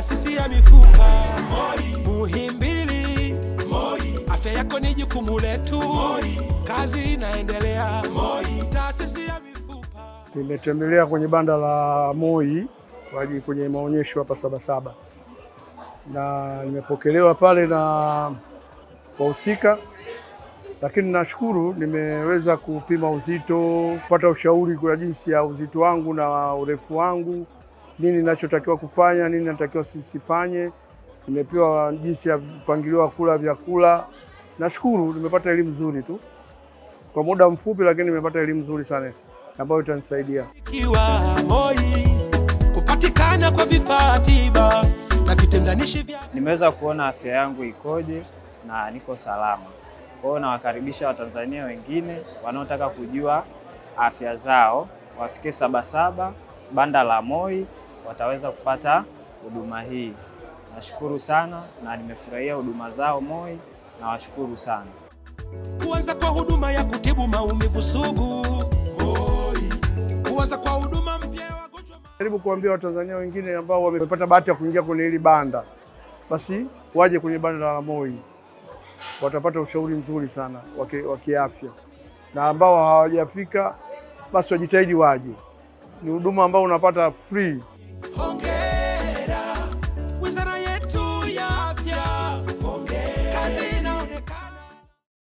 Taasisi ya Mifupa. Moi, Muhimbili. Moi, afya yako ni jukumu letu. Moi, kazi inaendelea. Moi, taasisi ya mifupa. Nimetembelea kwenye banda la Moi kwa kwenye maonyesho hapa Sabasaba. Na nimepokelewa pale na wahusika, lakini nashukuru nimeweza kupima uzito, kupata ushauri kwa jinsi ya uzito wangu na urefu wangu nini ninachotakiwa kufanya, nini natakiwa sisifanye. Nimepewa jinsi ya mpangilio wa kula vyakula. Nashukuru nimepata elimu nzuri tu kwa muda mfupi, lakini nimepata elimu nzuri sana ambayo itanisaidia. kupatikana kwa vifaa tiba na vitendanishi vya Nimeweza kuona afya yangu ikoje na niko salama. Kwa hiyo nawakaribisha Watanzania wengine wanaotaka kujua afya zao wafike Sabasaba banda la Moi, wataweza kupata huduma hii. Nashukuru sana na nimefurahia huduma zao Moi, nawashukuru sana. kuanza kwa huduma ya kutibu maumivu sugu Moi, kuanza kwa huduma mpya ya wagonjwa Karibu Jaribu kuambia Watanzania wengine ambao wamepata bahati ya kuingia kwenye hili banda, basi waje kwenye banda la Moi, watapata ushauri mzuri sana wa wa kiafya, na ambao hawajafika basi wajitahidi waje. Ni huduma ambao unapata free. Honge